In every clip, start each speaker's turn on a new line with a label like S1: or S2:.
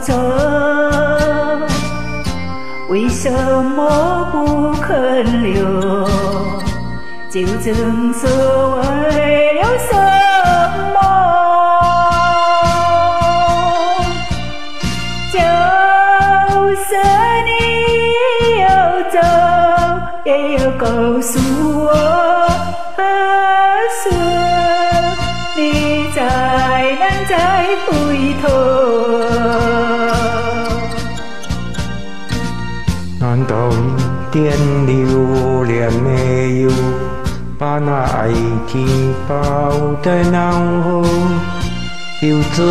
S1: 走，为什么不肯留？究竟是为了什么？就算你要走，也要告诉我，说你再难再回头。
S2: 点留恋没有，把那爱情抱在脑后？就这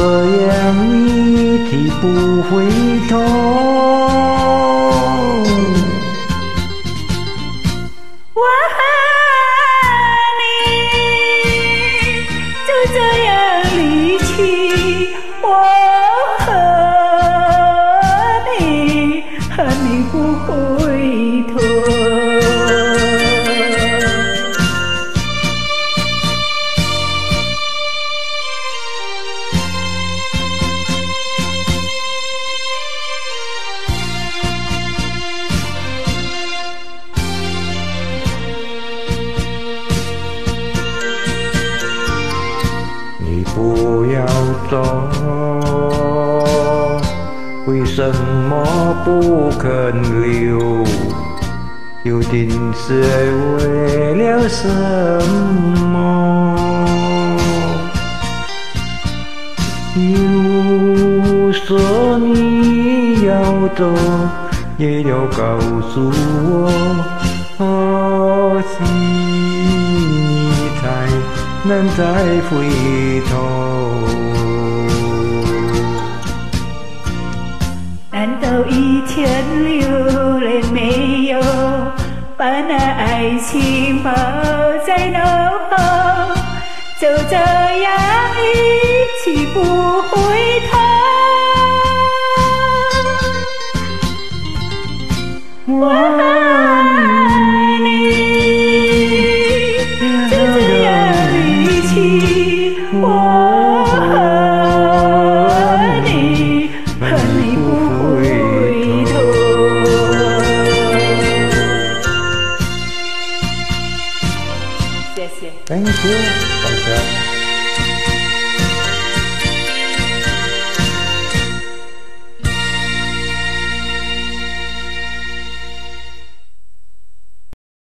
S2: 样一去不回头。
S1: 我和你就这样离去，我
S2: 走，为什么不肯留？究竟是为了什么？就说你要走，也要告诉我，何时你才能再回头？
S1: 爱情抱在脑后，就这样一去不 Thank you. Congrats.